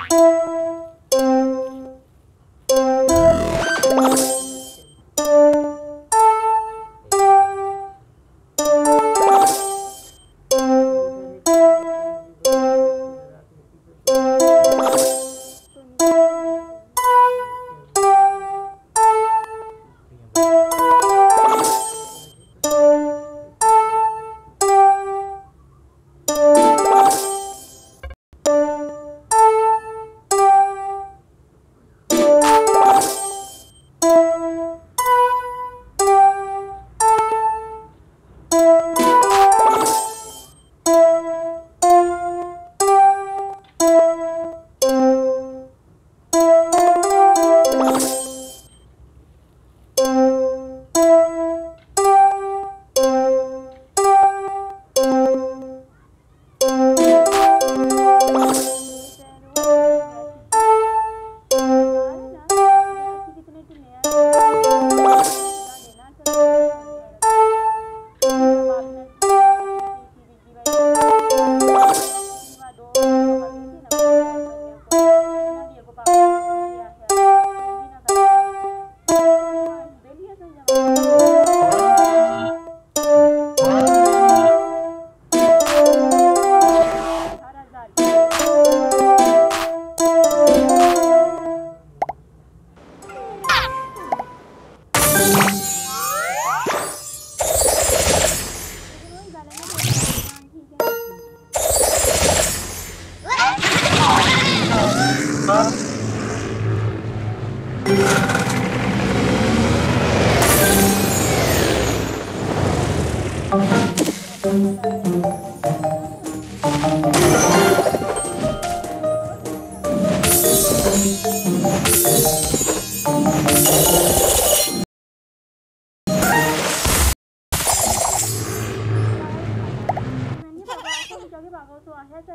Ah! ಭಾಗವತು ಆಶಾಚ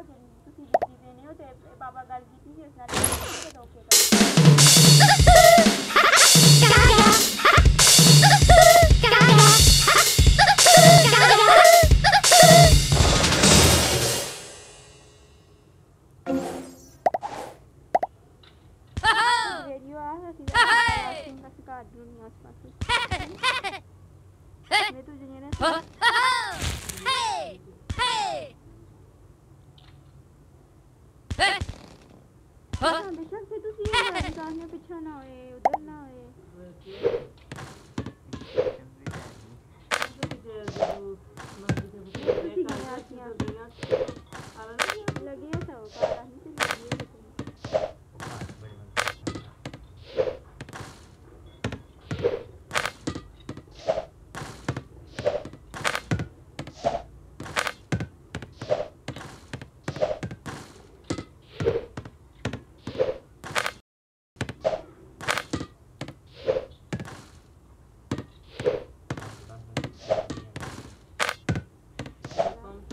ತುಸಿ ದಿದ್ದೇನೆ ಹೋತೆ ಬಾಬಾ ಗಾಲ್ ಗೀತಿ ಸೇಸ್ನಾ ಓಕೆ Hey! साथ में पीछा ना होए।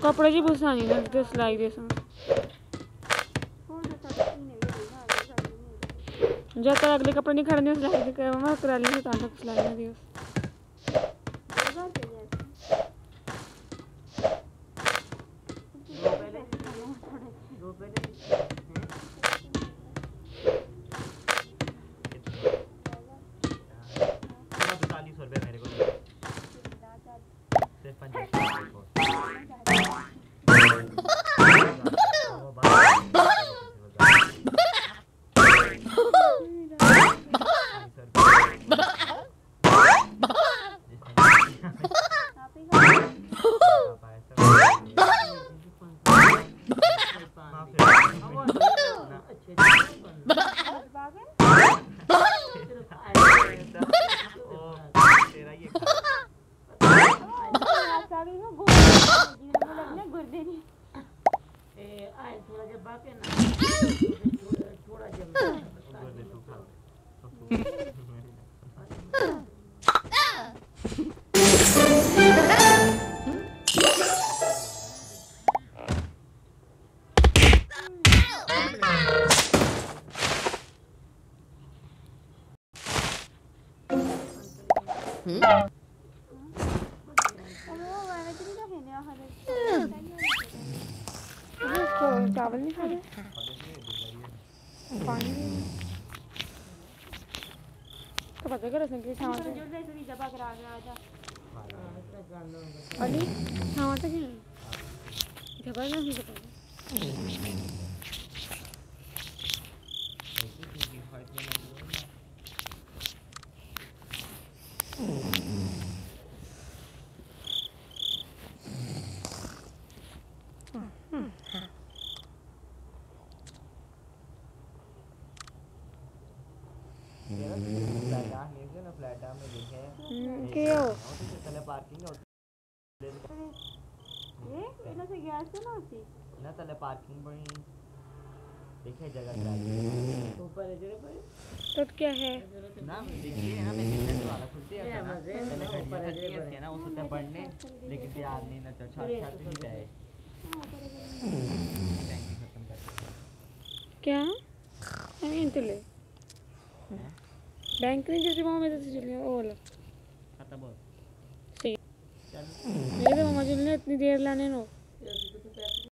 cockroach was running just like this. जब तक अगले कपड़े नहीं खड़ने से करा लीजिए तक सिलाई दिवस चावल नहीं खा रहे पानी तो पता करो गया था अली छावा तक ही ज़बरदस्त नहीं। पता पार्किंग ये पहले से ना होती ना तले पार्किंग बनी देखे जगह तो क्या? है ना देखिए ना मैं बिज़नेस वाला खुद ही ना तले ऊपर है ना उससे बढ़ने लेकिन ते आदमी ना तो छात छात नहीं जाए टैंकी खत्म कर क्या नहीं। तो ले बैंक नहीं जैसे मामा मेरे से चलिए ओ वाला। खाता बोल सही। मेरे तो मामा चलने इतनी देर लाने नो।